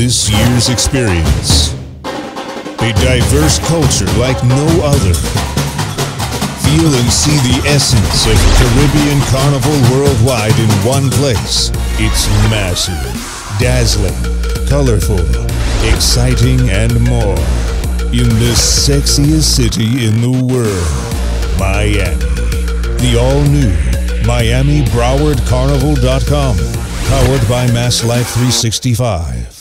this year's experience. A diverse culture like no other. Feel and see the essence of Caribbean Carnival worldwide in one place. It's massive, dazzling, colorful, exciting, and more. In the sexiest city in the world, Miami. The all new Miami Broward Carnival.com, powered by MasLife365.